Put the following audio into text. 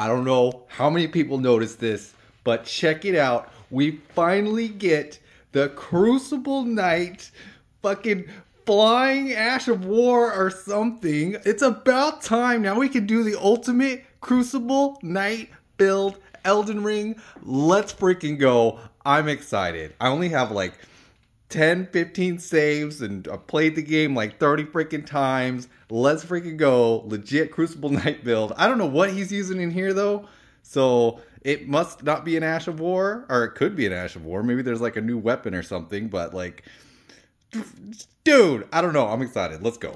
I don't know how many people noticed this, but check it out. We finally get the Crucible Knight fucking flying Ash of War or something. It's about time. Now we can do the ultimate Crucible Knight build Elden Ring. Let's freaking go. I'm excited. I only have like 10, 15 saves and I played the game like 30 freaking times. Let's freaking go. Legit Crucible Knight build. I don't know what he's using in here though. So it must not be an Ash of War, or it could be an Ash of War. Maybe there's like a new weapon or something, but like, dude, I don't know. I'm excited. Let's go.